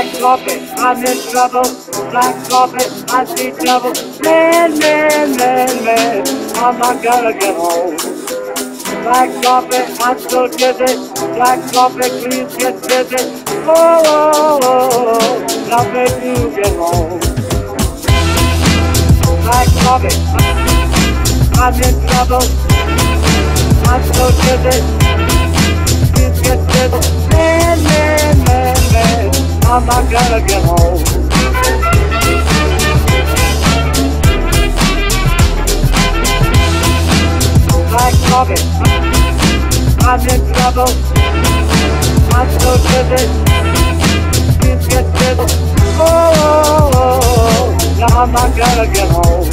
Black coffee, I'm in trouble. Black coffee, I see trouble. Man, man, man, man, I'm not gonna get home. Black coffee, I'm so dizzy. Black coffee, please get busy. Oh, oh, oh, oh, now make get home. Black coffee, I'm in trouble. I'm so dizzy. I'm not gonna get home. Black coffee, I'm in trouble. I'm so dizzy. Please get busy. Oh, oh, oh, oh, now I'm not gonna get home.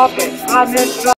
I'm in.